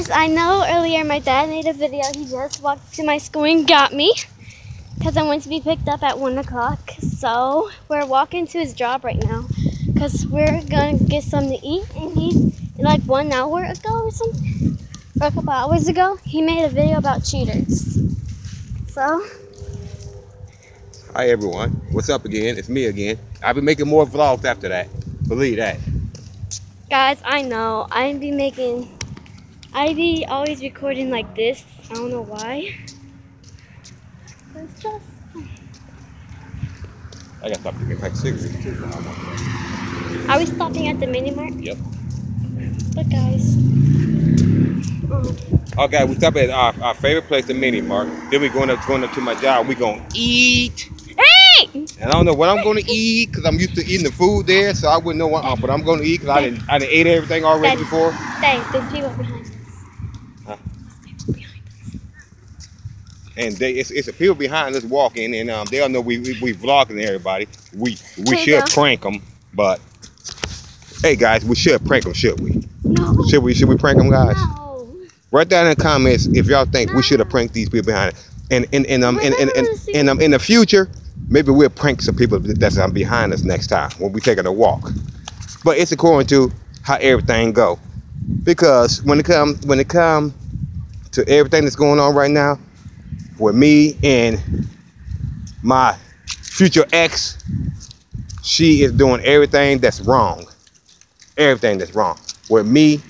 guys, I know earlier my dad made a video. He just walked to my school and got me because I went to be picked up at 1 o'clock. So we're walking to his job right now because we're going to get something to eat. And he, like one hour ago or something, or a couple hours ago, he made a video about cheaters. So, Hi everyone, what's up again? It's me again. I'll be making more vlogs after that. Believe that. guys, I know I be making, I be always recording like this. I don't know why. It's just. I gotta stop drinking like cigarettes. Are we stopping at the mini mart? Yep. But guys, Oh. Okay, we stop at our, our favorite place, the mini mart. Then we going up going up to my job. We gonna eat. hey! And I don't know what I'm gonna eat because I'm used to eating the food there, so I wouldn't know what. Uh, but I'm gonna eat because I didn't I didn't ate everything already Daddy. before. Hey, there's people behind us. Huh? There's people behind us. And they it's, it's the people behind us walking, and um, they'll know we we, we vlogging everybody. We we you should go. prank them, but hey guys, we should prank them, should we? No. Should we should we prank them, guys? No. Write down in the comments if y'all think we should have pranked these people behind it. And and and um and and, and, and um in the future, maybe we'll prank some people that's um, behind us next time when we're taking a walk. But it's according to how everything go. Because when it come when it come to everything that's going on right now, with me and my future ex, she is doing everything that's wrong. Everything that's wrong. With me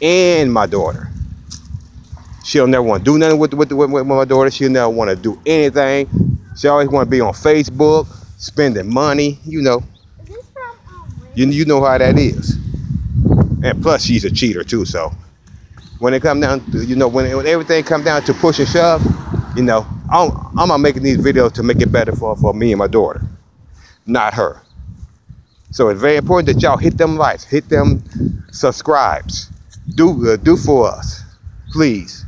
and my daughter. She'll never want to do nothing with, with, with, with my daughter. She'll never want to do anything. She always want to be on Facebook, spending money. You know, you, you know how that is. And plus, she's a cheater too. So when it come down, to, you know, when, when everything come down to push and shove, you know, I'm, I'm not making these videos to make it better for, for me and my daughter, not her. So it's very important that y'all hit them likes, hit them subscribes, do uh, do for us, please.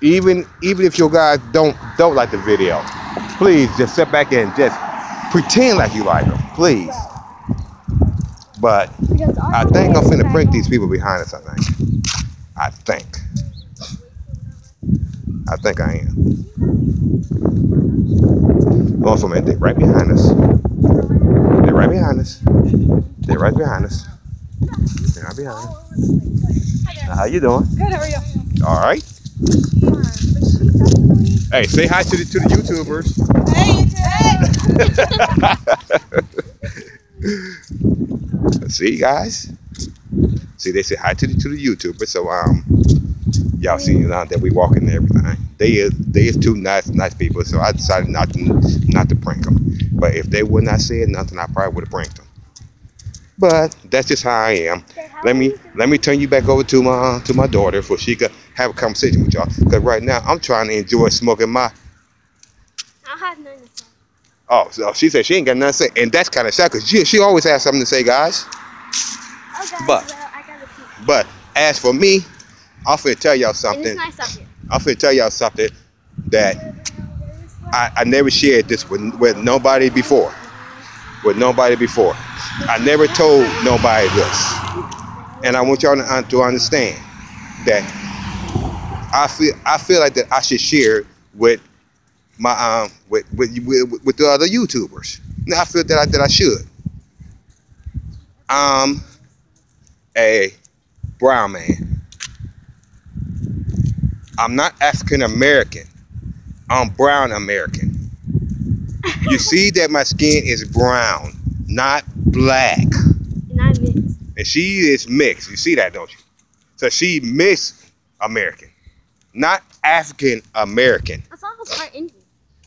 Even even if your guys don't don't like the video, please just sit back and just pretend like you like them, please. But I think I'm finna prank these people behind us. I think. I think. I think I am. Also, man, they're right behind us. They're right behind us. They're right behind us. They're right behind us. How you doing? Good, how are you? All right. Hey, say hi to the to the YouTubers. Hey, See, guys. See, they say hi to the to the YouTubers. So um, y'all see now that we walking and everything. They is they is two nice nice people. So I decided not to not to prank them. But if they would not say nothing, I probably would have pranked them. But that's just how I am. Let me let me turn you back over to my to my daughter for she could have a conversation with y'all. Cause right now I'm trying to enjoy smoking my. I have nothing to say. Oh, so she said she ain't got nothing to say, and that's kind of sad because she she always has something to say, guys. Guys, But- well. But as for me, I'm finna tell y'all something. nice. I'm finna tell y'all something that I, I never shared this with, with nobody before. With nobody before. I never told nobody this. And I want y'all to, to understand that I feel I feel like that I should share with my um with with, with, with the other YouTubers. Now I feel that I, that I should. I'm a brown man. I'm not African American. I'm brown American. You see that my skin is brown, not black. And I mixed. And she is mixed. You see that, don't you? So she mixed American, not African American. I her part Indian.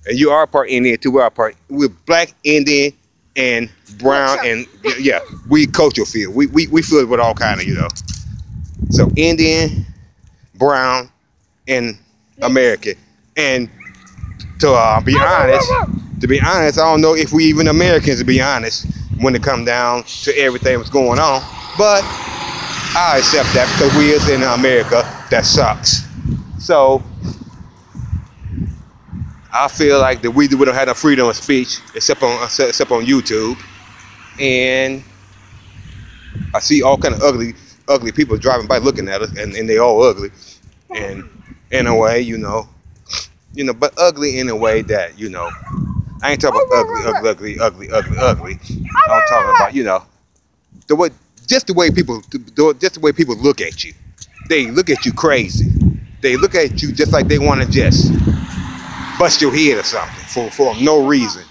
And you are part Indian too. We are part. We're black Indian and brown and yeah, we cultural feel. We we we feel with all kind of you know. So Indian, brown, and America. And to uh, be honest, to be honest, I don't know if we even Americans to be honest when it come down to everything that's going on. But I accept that because we is in America that sucks. So I feel like that we, we don't have no freedom of speech except on except on YouTube, and I see all kind of ugly ugly people driving by looking at us, and, and they all ugly, and in a way, you know, you know, but ugly in a way that you know, I ain't talking about ugly, ugly, ugly, ugly, ugly. I'm talking about you know, the way, just the way people, just the way people look at you. They look at you crazy. They look at you just like they want to just bust your head or something for for no reason.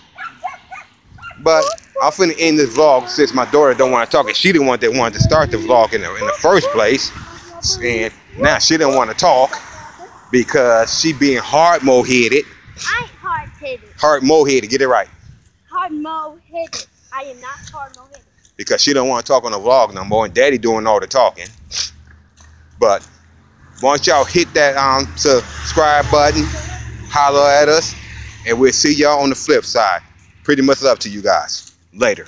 But I'm finna end this vlog since my daughter don't want to talk, and she the one that wanted to start the vlog in the, in the first place. And now she didn't want to talk because she being hard mo headed. I ain't hard headed. Hard mo headed, get it right. Hard mo headed. I am not hard mo headed. Because she don't want to talk on the vlog no more, and daddy doing all the talking. But once y'all hit that um subscribe button, holler at us, and we'll see y'all on the flip side. Pretty much love to you guys. Later.